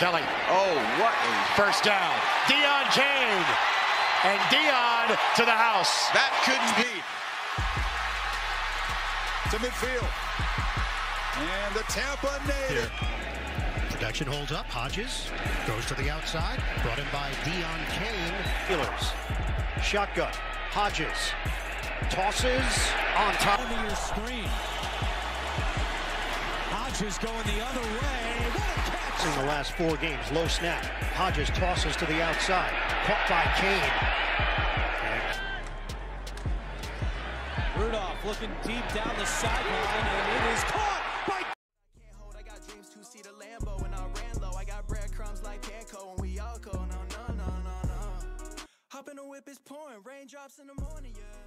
Kelly. Oh, what a First down. Deon Cain. And Deon to the house. that couldn't be. To midfield. And the Tampa native. Protection holds up. Hodges goes to the outside. Brought in by Deon Cain. Steelers. Shotgun. Hodges tosses on top. Of your screen. Hodges going the other way. What! In the last four games, low snap. Hodges tosses to the outside. Caught by Cain. Rudolph looking deep down the sideline, and it is caught by can't hold. I got dreams to see the Lambo and I ran low. I got breadcrumbs like Panko and we all go. No, no, no, no, no. Hop in the whip, it's pouring. Raindrops in the morning, yeah.